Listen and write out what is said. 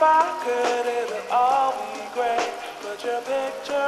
I could, it'll all be great. Put your picture